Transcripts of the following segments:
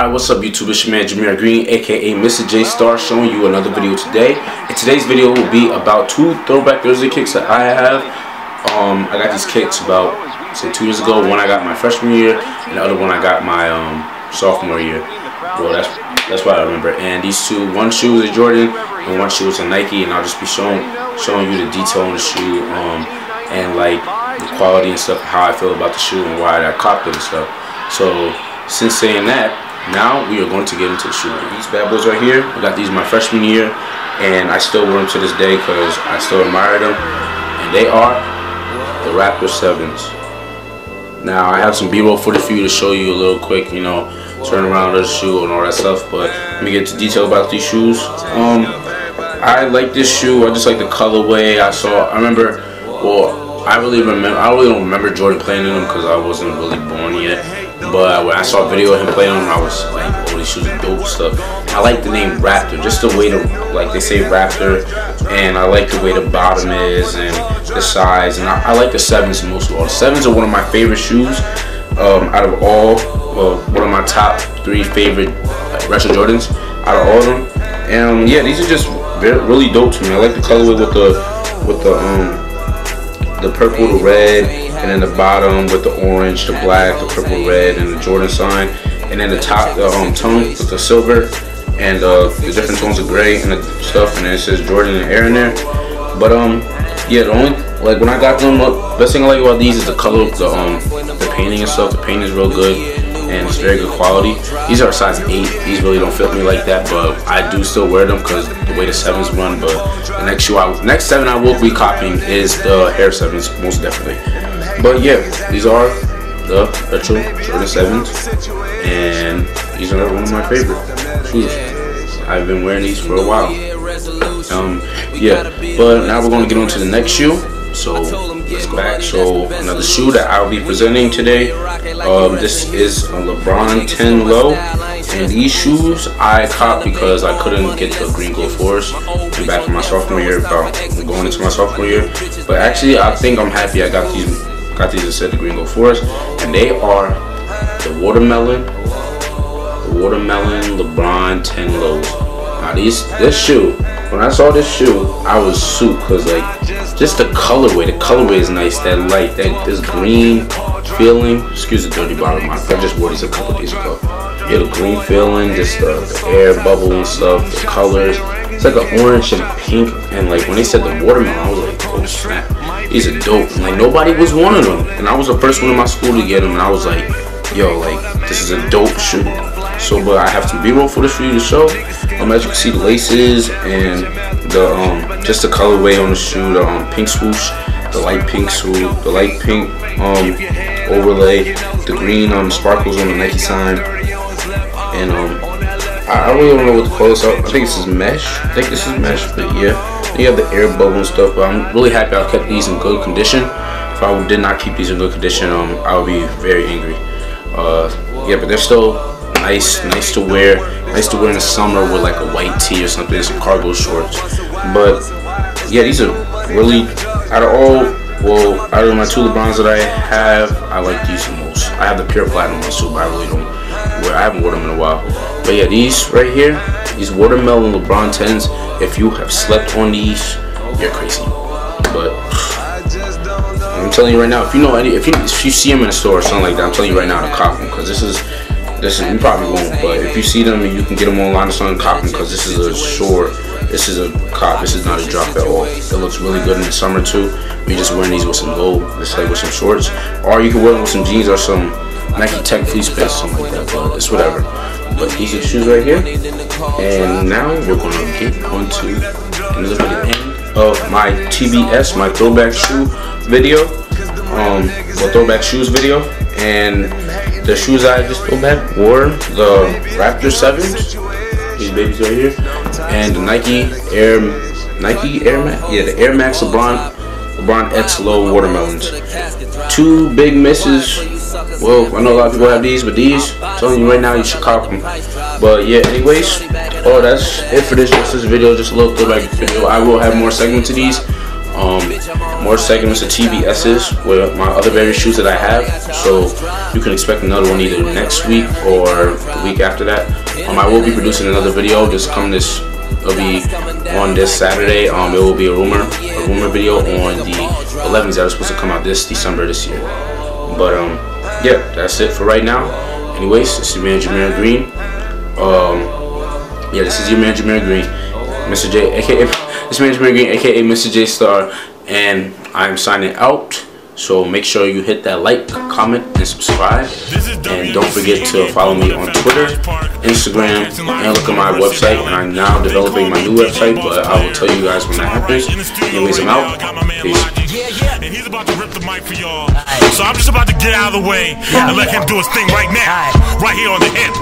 Alright, what's up YouTube? It's your man Jameer Green, aka Mr. J Star, showing you another video today. And today's video will be about two Throwback Thursday kicks that I have. Um, I got these kicks about, say, two years ago. One I got my freshman year, and the other one I got my um, sophomore year. Well, that's that's what I remember. And these two, one shoe is a Jordan, and one shoe is a Nike. And I'll just be showing showing you the detail on the shoe, um, and like the quality and stuff, how I feel about the shoe, and why I copped it and stuff. So, since saying that, now we are going to get into the shoe. These bad boys right here, I got these my freshman year, and I still wear them to this day because I still admire them. And they are the Raptor 7s. Now I have some B-roll footage for you to show you a little quick, you know, turn around the shoe and all that stuff. But let me get to detail about these shoes. Um, I like this shoe. I just like the colorway. I saw. I remember. Well, I really remember. I really don't remember Jordan playing in them because I wasn't really born yet. But when I saw a video of him playing them, I was like, oh, these shoes are dope stuff. I like the name Raptor, just the way the, like they say Raptor, and I like the way the bottom is and the size, and I, I like the sevens most of all. The sevens are one of my favorite shoes um, out of all, well, one of my top three favorite like, retro Jordans out of all of them. And um, yeah, these are just very, really dope to me. I like the colorway with the with the um the purple, the red, and then the bottom with the orange, the black, the purple, red, and the Jordan sign, and then the top, the um, tone with the silver, and uh, the different tones of gray and the stuff, and it says Jordan and Air in there. But um, yeah, the only like when I got them, best thing I like about these is the color, the um, the painting and stuff. The painting is real good and it's very good quality. These are size 8. These really don't fit me like that, but I do still wear them because the way the 7s run. But the next shoe, I, next 7 I will be copying is the Air 7s, most definitely. But yeah, these are the retro Jordan 7s, and these are one of my favorite shoes. I've been wearing these for a while. Um, yeah, but now we're going to get on to the next shoe. So let's go back. So another shoe that I'll be presenting today. Um, this is a LeBron 10 low. And these shoes I caught because I couldn't get the green gold forest and back in my sophomore year, about going into my sophomore year. But actually, I think I'm happy I got these got these instead of the green gold forest, and they are the watermelon, the watermelon LeBron 10 lows. Now these this shoe, when I saw this shoe, I was soup because like just the colorway. The colorway is nice. That light, that this green feeling. Excuse the dirty bottom. I just wore these a couple days ago. Yeah, the green feeling, just the, the air bubble and stuff, the colors. It's like an orange and pink. And like when they said the watermelon, I was these are dope. Like nobody was one of them, and I was the first one in my school to get them. And I was like, yo, like this is a dope shoe. So, but I have some B-roll footage for you to show. Um, as you can see, the laces and the um, just the colorway on the shoe, the um, pink swoosh, the light pink swoosh, the light pink um, overlay, the green um, sparkles on the Nike sign, and um, I, I really don't know what to call this. I think this is mesh. I think this is mesh, but yeah. You have the air bubble and stuff, but I'm really happy I kept these in good condition. If I did not keep these in good condition, um, I would be very angry. Uh, yeah, but they're still nice, nice to wear. Nice to wear in the summer with like a white tee or something, some cargo shorts. But yeah, these are really out of all well, out of my two LeBrons that I have, I like these the most. I have the pure platinum ones too, but I really don't wear. I haven't worn them in a while. But yeah, these right here, these watermelon LeBron 10s. If you have slept on these, you're crazy. But I'm telling you right now, if you know any, if you if you see them in a store or something like that, I'm telling you right now to cop them because this is this is you probably won't, but if you see them and you can get them online or something, cop them because this is a short this is a cop. This is not a drop at all. It looks really good in the summer too. You just wearing these with some gold, just like with some shorts, or you can wear them with some jeans or some Nike Tech fleece pants, something like that. But it's whatever. But these are the shoes right here. And now we're gonna get onto another end of my TBS, my throwback shoe video, um, or throwback shoes video, and the shoes I just threw back were the Raptor Sevens these babies right here, and the Nike Air Nike Air Max, yeah, the Air Max LeBron LeBron X Low watermelons. Two big misses. Well, I know a lot of people have these, but these, I'm telling you right now, you should cop them. But yeah, anyways, oh, that's it for this. Just this video, just a little throwback video. I will have more segments of these. um, more segments of TBS's with my other various shoes that I have. So you can expect another one either next week or the week after that. Um, I will be producing another video just coming this. It'll be on this Saturday. Um, it will be a rumor, a rumor video on the 11th that is supposed to come out this December this year. But um, yeah, that's it for right now. Anyways, this is man Jameer Green. Um, yeah, this is your man Jameer Green, Mr. J, aka this man Jameer Green, aka Mr. J Star, and I'm signing out. So make sure you hit that like, comment, and subscribe. And don't forget to follow me on Twitter, Instagram, and look at my website. And I'm now developing my new website, but I will tell you guys when that happens. Anyways, I'm out. Peace. And he's about to rip the mic for y'all. So I'm just about to get out of the way and let him do his thing right now. Right here on the hip.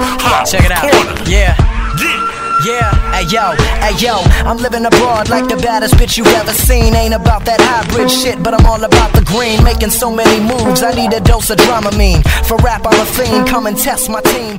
Check it out. Yeah. Yeah. Yeah, hey yo, hey yo, I'm living abroad like the baddest bitch you've ever seen. Ain't about that hybrid shit, but I'm all about the green. Making so many moves, I need a dose of Dramamine. For rap, I'm a fiend, come and test my team.